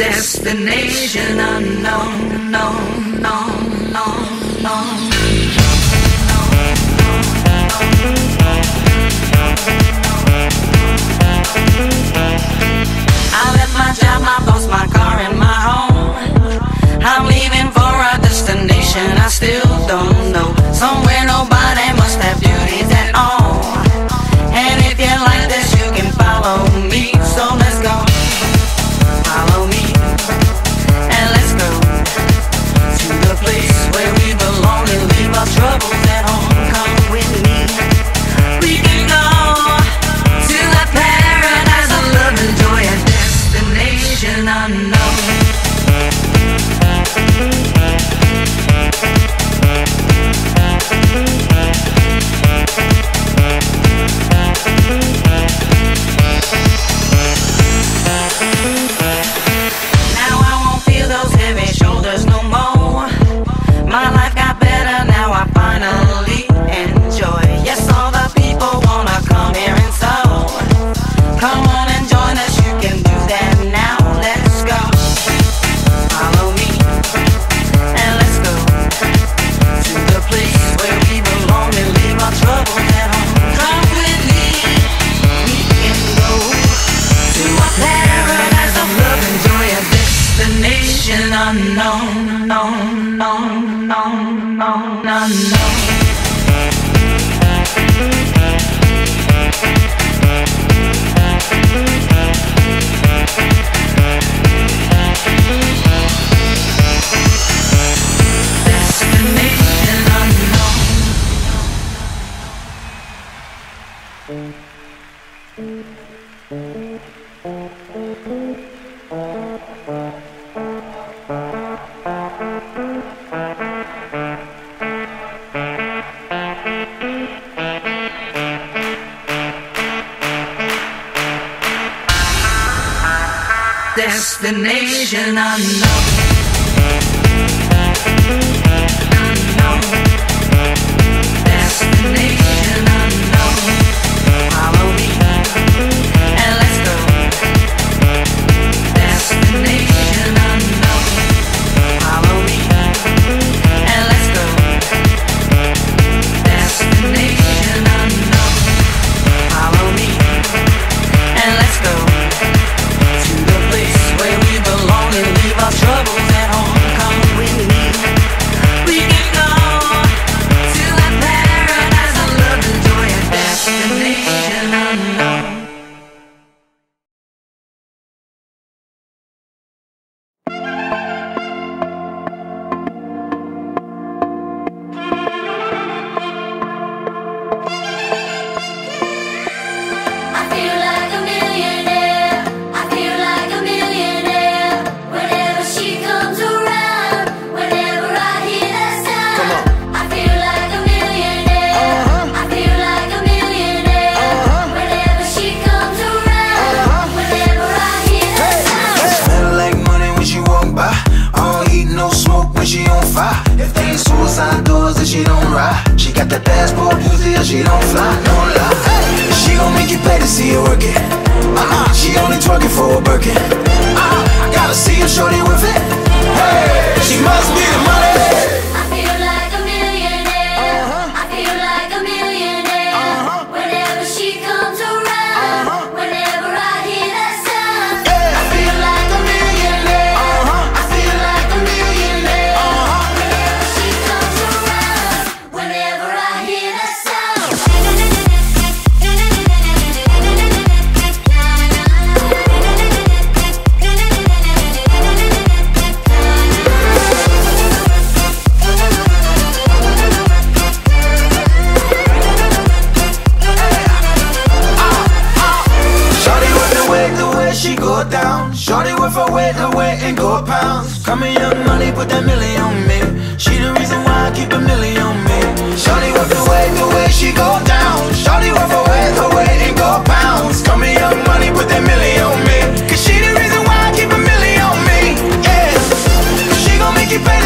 Destination unknown, known, known, known, known. I left my job, my boss, my car, and my home. I'm leaving for a destination I still don't know. Somewhere nobody must have beauty at all. na na that she don't ride She got that passport pussy and she don't fly, no lie hey. She gon' make you pay to see her working uh-uh, She only twerking for a Birkin uh-uh, Gotta see her shorty with it hey. She must be the money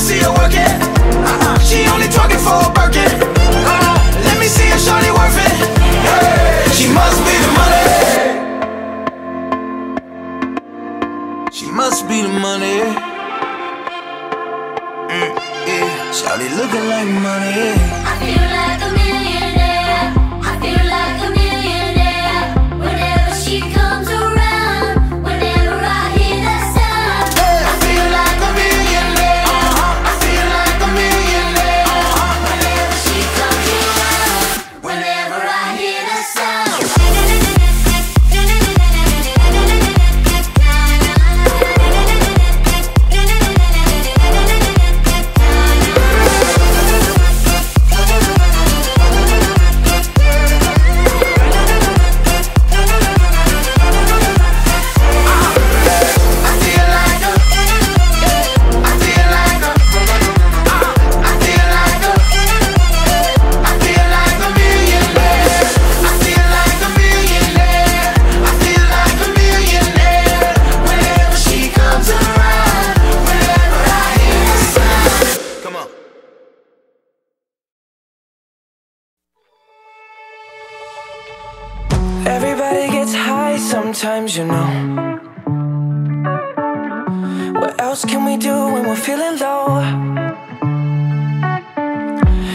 see her work it. Uh-uh. She only talking for a Birkin. Uh-uh. Let me see if Shawty worth it. Hey, she must be the money. She must be the money. Mm, yeah. Shawty looking like money. sometimes, you know. What else can we do when we're feeling low?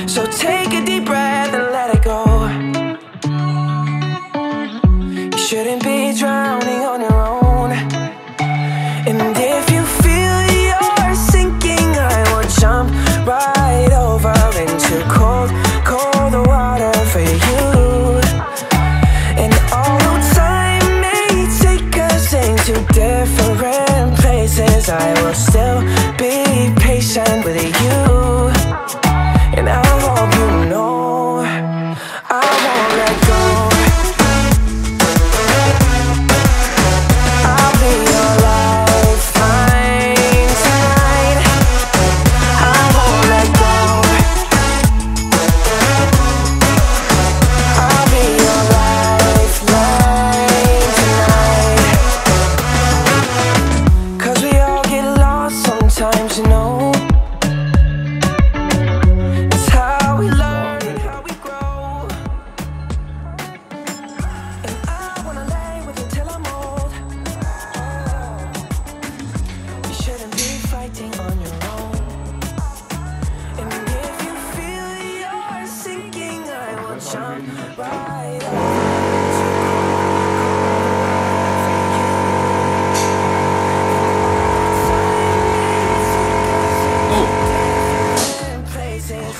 So take it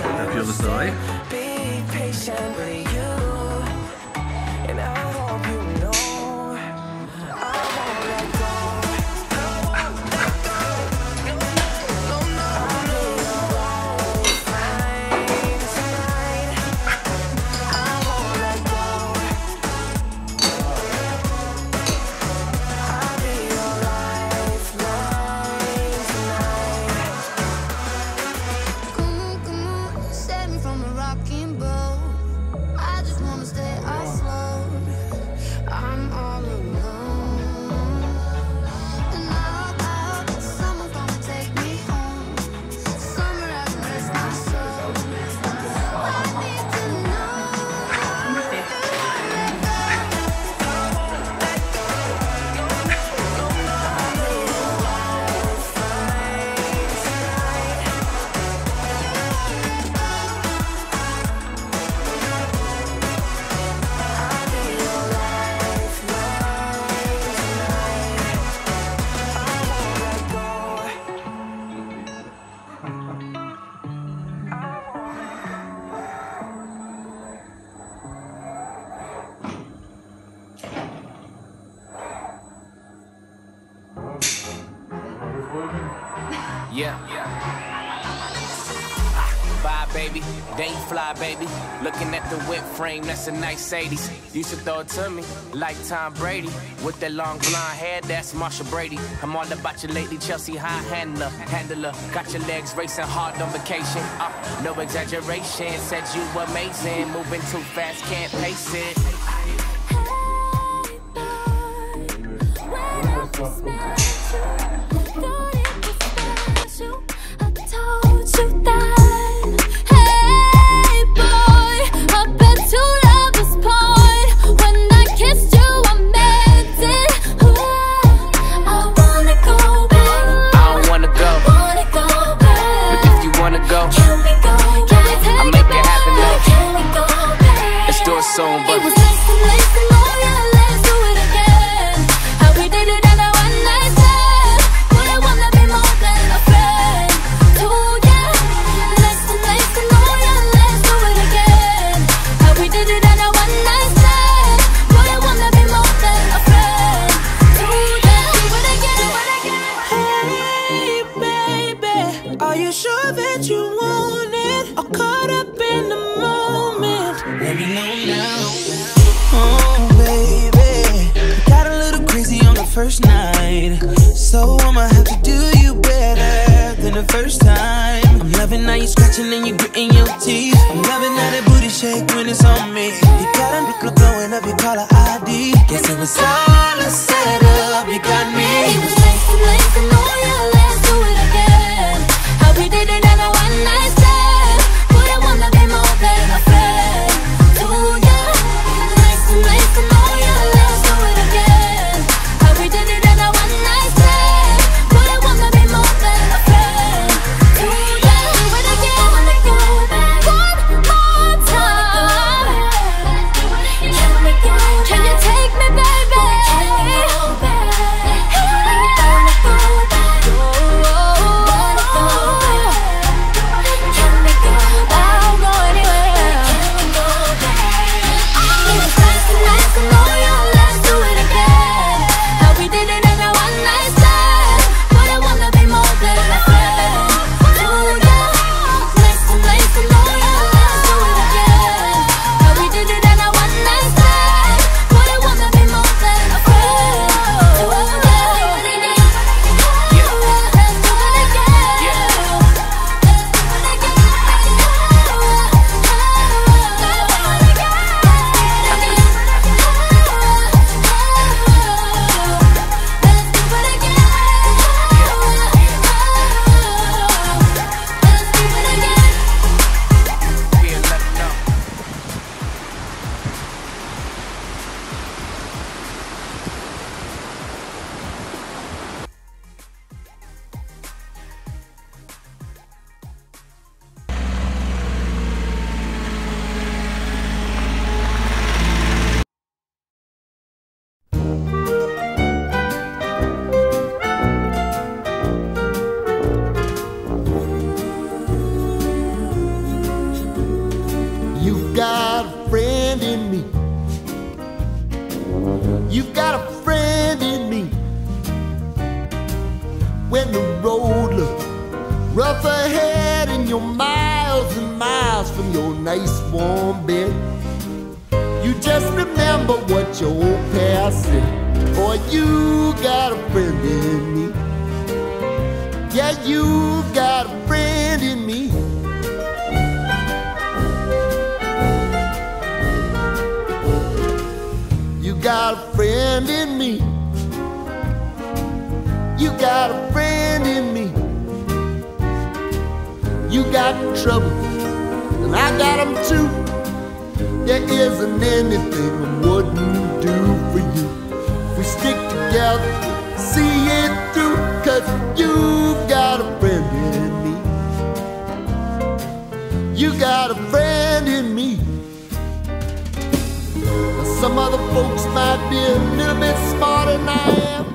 off on the other side. looking at the whip frame, that's a nice 80s. Used to throw it to me, like Tom Brady. With that long blonde hair, that's Marcia Brady. I'm all about your lady, Chelsea high handler, handler. Got your legs racing hard on vacation. Uh, no exaggeration, said you amazing. Moving too fast, can't pace it. focus on me. You got a nigga blowing up your caller ID. Guess it was I. you got a friend in me. Yeah, you got a friend in me. You got a friend in me. You got a friend in me. You got trouble, and I got them too. There isn't anything I wouldn't together, see it through, cause you got a friend in me. You got a friend in me. Now some other folks might be a little bit smarter than I am.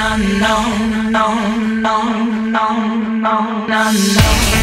unknown, unknown, unknown, unknown, unknown.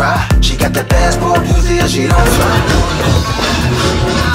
camera She got the passport, and she don't fly.